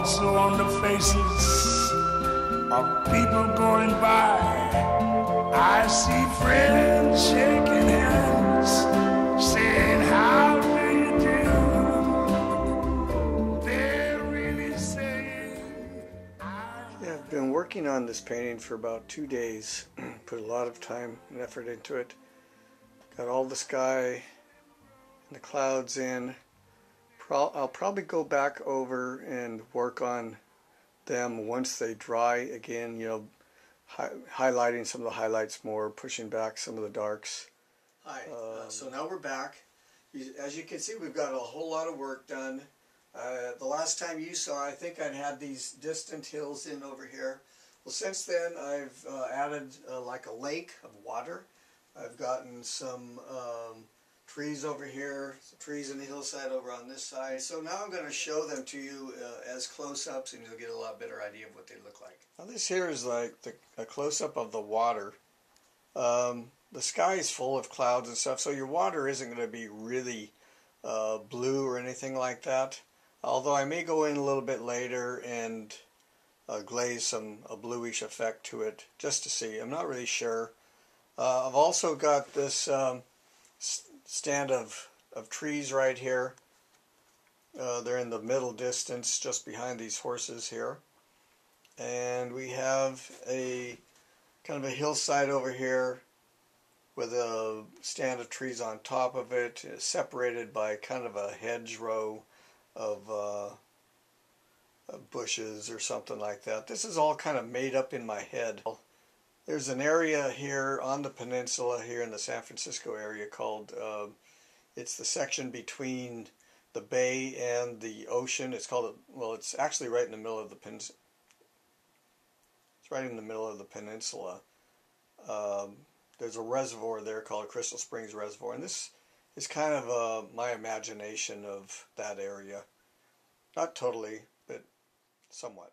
also on the faces of people going by. I see friends shaking hands, saying, How do you do? They're really saying, I've been working on this painting for about two days. Put a lot of time and effort into it. Got all the sky and the clouds in. Pro- I'll probably go back over and work on them once they dry again. You know, hi- highlighting some of the highlights more, pushing back some of the darks. Hi. Uh, so now we're back. As you can see, we've got a whole lot of work done. Uh, the last time you saw, I think I'd had these distant hills in over here. Well, since then, I've uh, added uh, like a lake of water. I've gotten some um, trees over here, trees in the hillside over on this side. So now I'm going to show them to you uh, as close-ups, and you'll get a lot better idea of what they look like. Now this here is like the, a close-up of the water. Um, the sky is full of clouds and stuff, so your water isn't going to be really uh, blue or anything like that. Although I may go in a little bit later and uh, glaze some a bluish effect to it just to see. I'm not really sure. Uh, I've also got this um, stand of, of trees right here. Uh, they're in the middle distance just behind these horses here. And we have a kind of a hillside over here with a stand of trees on top of it, uh, separated by kind of a hedgerow of uh, bushes or something like that. This is all kind of made up in my head. There's an area here on the peninsula here in the San Francisco area called, uh, it's the section between the bay and the ocean. It's called, well, it's actually right in the middle of the peninsula. It's right in the middle of the peninsula. Um, there's a reservoir there called Crystal Springs Reservoir, and this is kind of uh, my imagination of that area. Not totally, but somewhat.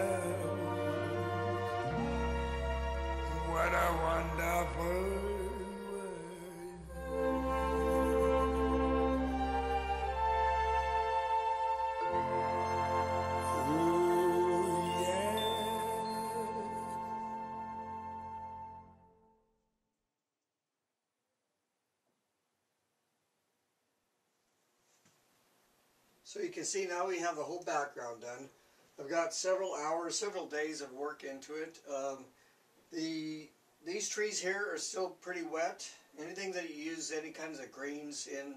So you can see now we have the whole background done. I've got several hours, several days of work into it. Um, the These trees here are still pretty wet. Anything that you use any kinds of greens in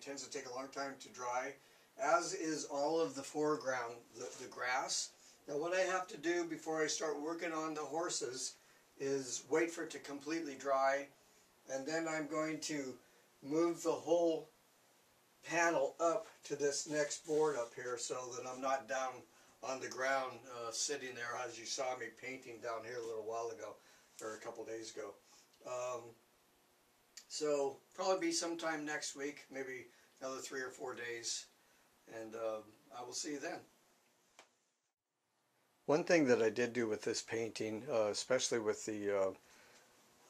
tends to take a long time to dry, as is all of the foreground, the, the grass. Now what I have to do before I start working on the horses is wait for it to completely dry and then I'm going to move the whole panel up to this next board up here so that I'm not down on the ground uh, sitting there as you saw me painting down here a little while ago or a couple days ago. Um, so probably be sometime next week, maybe another three or four days, and uh, I will see you then. One thing that I did do with this painting, uh, especially with the uh,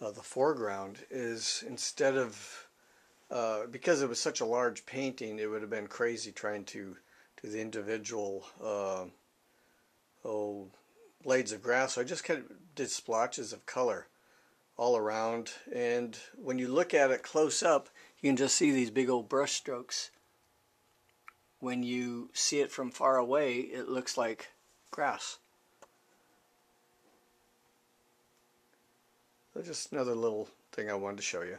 uh, the foreground, is instead of uh, because it was such a large painting, it would have been crazy trying to do the individual uh, oh, blades of grass. So I just kind of did splotches of color all around. And when you look at it close up, you can just see these big old brush strokes. When you see it from far away, it looks like grass. So just another little thing I wanted to show you.